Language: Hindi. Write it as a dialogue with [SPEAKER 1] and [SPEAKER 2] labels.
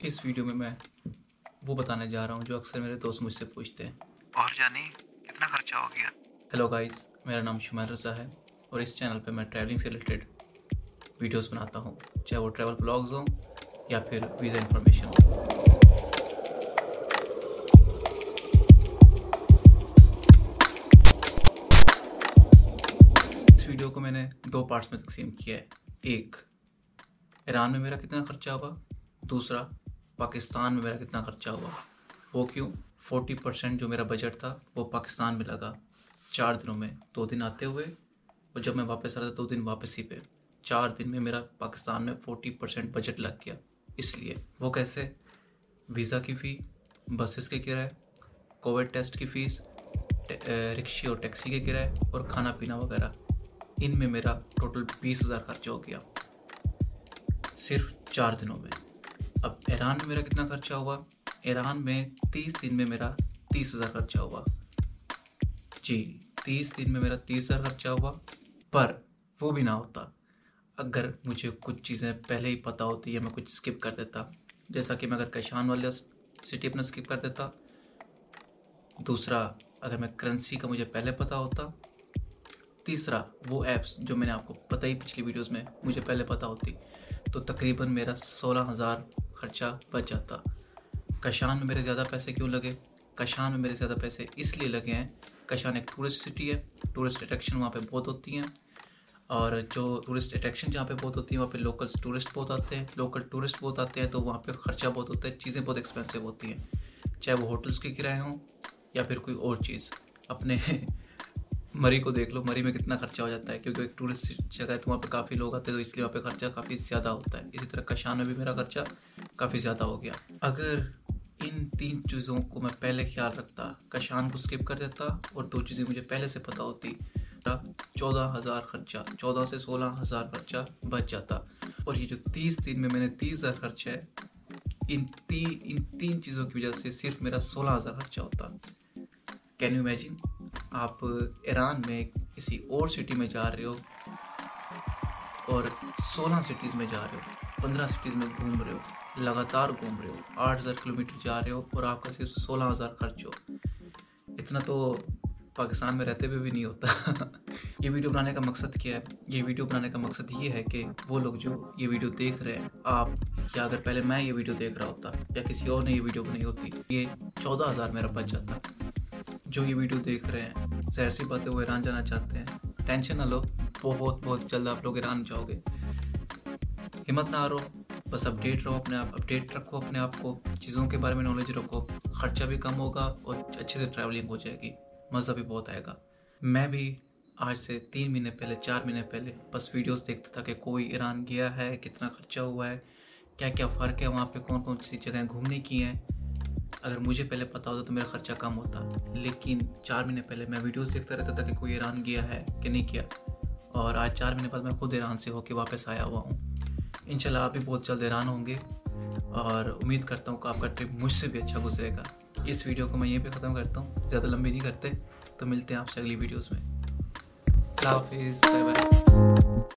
[SPEAKER 1] इस वीडियो में मैं वो बताने जा रहा हूँ जो अक्सर मेरे दोस्त मुझसे पूछते हैं।
[SPEAKER 2] और जानी कितना खर्चा हो गया?
[SPEAKER 1] हेलो गाइस मेरा नाम शुमैर रज़ा है और इस चैनल पे मैं ट्रैवलिंग से रिलेटेड वीडियोस बनाता हूँ चाहे वो ट्रैवल ब्लॉग्स हों या फिर वीज़ा इन्फॉर्मेशन हो। इस वीडियो को मैंने दो पार्ट्स में तकसीम किया है। एक ईरान में मेरा कितना खर्चा हुआ? दूसरा पाकिस्तान में मेरा कितना खर्चा हुआ? वो क्यों? फोर्टी परसेंट जो मेरा बजट था, वो पाकिस्तान में लगा। चार दिनों में, दो दिन आते हुए, और जब मैं वापस आ रहा था, दो दिन वापसी पे। चार दिन में मेरा पाकिस्तान में फोर्टी परसेंट बजट लग गया। इसलिए, वो कैसे? वीज़ा की फ़ी बसेस के किराए कोविड टेस्ट की फ़ीस रिक्शे और टैक्सी के किराए, और खाना पीना वगैरह। इनमें मेरा टोटल बीस हज़ार खर्चा हो गया। सिर्फ़ चार दिनों में। अब ईरान में मेरा कितना खर्चा हुआ? ईरान में तीस दिन में मेरा तीस हज़ार खर्चा हुआ। जी, तीस दिन में मेरा तीस हज़ार खर्चा हुआ, पर वो भी ना होता। अगर मुझे कुछ चीज़ें पहले ही पता होती या मैं कुछ स्किप कर देता, जैसा कि मैं अगर कैशान वाला सिटी अपना स्किप कर देता। दूसरा, अगर मैं करेंसी का मुझे पहले पता होता। तीसरा, वो ऐप्स जो मैंने आपको पता ही पिछली वीडियोस में मुझे पहले पता होती तो तकरीबन मेरा सोलह हज़ार खर्चा बच जाता। कशान में मेरे ज़्यादा पैसे क्यों लगे? कशान में मेरे ज़्यादा पैसे इसलिए लगे हैं। कशान एक टूरिस्ट सिटी है। टूरिस्ट अट्रैक्शन वहाँ पे बहुत होती हैं। और जो टूरिस्ट अट्रैक्शन जहाँ पे बहुत होती है, वहाँ पे लोकल टूरिस्ट बहुत आते हैं। लोकल टूरिस्ट बहुत आते हैं तो वहाँ पे ख़र्चा बहुत होता है। चीज़ें बहुत एक्सपेंसिव होती हैं। चाहे वो होटल्स के किराए हों या फिर कोई और चीज़। अपने मरी को देख लो, मरी में कितना खर्चा हो जाता है, क्योंकि एक टूरिस्ट जगह है तो वहाँ पर काफ़ी लोग आते हैं तो इसलिए वहाँ पे खर्चा काफ़ी ज़्यादा होता है। इसी तरह कशान में भी मेरा खर्चा काफ़ी ज़्यादा हो गया। अगर इन तीन चीज़ों को मैं पहले ख्याल रखता, कशान को स्किप कर देता, और दो चीज़ें मुझे पहले से पता होती चौदह हज़ार खर्चा, चौदह से सोलह हज़ार खर्चा बच जाता। और ये जो तीस दिन में मैंने तीस हज़ार खर्चा है, इन तीन इन तीन चीज़ों की वजह से सिर्फ़ मेरा सोलह हज़ार खर्चा होता। कैन यू इमेजिन आप ईरान में किसी और सिटी में जा रहे हो और सोलह सिटीज़ में जा रहे हो, पंद्रह सिटीज़ में घूम रहे हो, लगातार घूम रहे हो, आठ हज़ार किलोमीटर जा रहे हो और आपका सिर्फ़ सोलह हज़ार खर्च हो। इतना तो पाकिस्तान में रहते हुए भी नहीं होता। ये वीडियो बनाने का मकसद क्या है? ये वीडियो बनाने का मकसद ये है कि वो लोग जो ये वीडियो देख रहे हैं, आप, या अगर पहले मैं ये वीडियो देख रहा होता या किसी और ने ये वीडियो बनाई होती, ये चौदह हज़ार मेरा बच जाता। जो ये वीडियो देख रहे हैं, जहर सी बात है वो ईरान जाना चाहते हैं। टेंशन ना लो, बहुत बहुत जल्द आप लोग ईरान जाओगे। हिम्मत ना हारो, बस अपडेट रहो अपने आप अपडेट रखो अपने आप को, चीज़ों के बारे में नॉलेज रखो। खर्चा भी कम होगा और अच्छे से ट्रैवलिंग हो जाएगी, मज़ा भी बहुत आएगा। मैं भी आज से तीन महीने पहले, चार महीने पहले बस वीडियोस देखता था कि कोई ईरान गया है, कितना खर्चा हुआ है क्या क्या फ़र्क है, वहाँ पे कौन कौन सी जगह घूमने की हैं। अगर मुझे पहले पता होता तो मेरा खर्चा कम होता। लेकिन चार महीने पहले मैं वीडियोस देखता रहता था कि कोई ईरान गया है कि नहीं किया और आज चार महीने बाद मैं खुद ईरान से होकर वापस आया हुआ हूँ। इनशाला आप भी बहुत जल्द ईरान होंगे। और उम्मीद करता हूँ कि आपका ट्रिप मुझसे भी अच्छा गुजरेगा। इस वीडियो को मैं यहीं पे ख़त्म करता हूँ। ज़्यादा लंबी नहीं करते। तो मिलते हैं आपसे अगली वीडियोज़ में। हाफिज़। Bye bye.